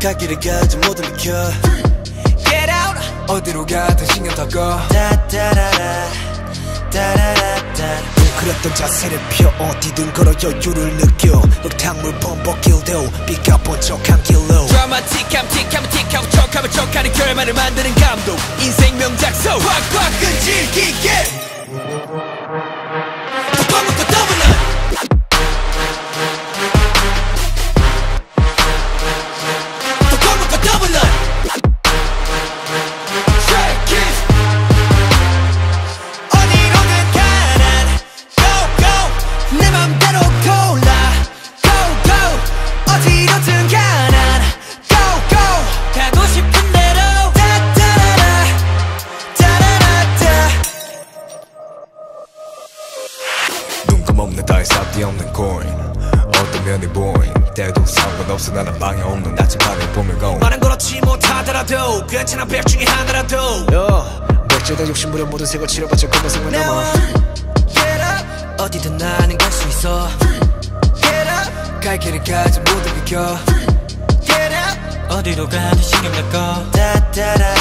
갈 길을 가지 모두 비켜. Get out. 어디로 가든 신경 더 꺼. 따따라라. 따라라따 웅크렸던 자세를 펴. 어디든 걸어 여유를 느껴. 흙탕물 범벅 길도 비가 번쩍한 길로. 드라마틱함 틱하면 틱하고 척하면 척하는 결말을 만드는 감독. 인생 명작소 확확 끈질기게 눈감없는 나의 싹디 없는 coin 어떤 면이 보인. 때도 상관없어. 나는 방해 없는 나침반을 보면 고 말은 그렇지 못하더라도 괜찮아 백 중에 하나라도. 야 맥주다 욕심부려 모든 색을 치러봤자 검은색만 남아. Get up. 어디든 나는 갈 수 있어. Get up. 갈 길을 가지 모두 비켜. Get up. 어디로 가든 신경 안꺼 따따라라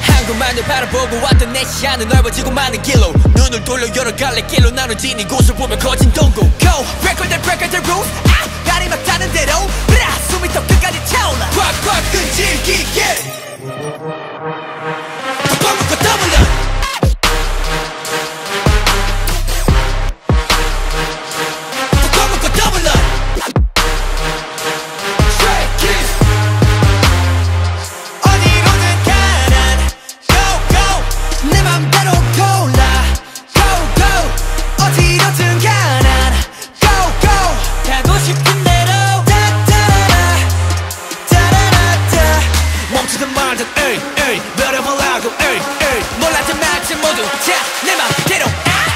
한국만을 바라보고 왔던 내 시야는 넓어지고 많은 길로. 눈을 돌려 여러 갈래 길로 나눠진 이곳을 보며 거진 동공 Go! All the break the rules 말든 에이 에이 너를 보라고 에이 에이 몰랐던 나지 모두 자내 맘대로 아!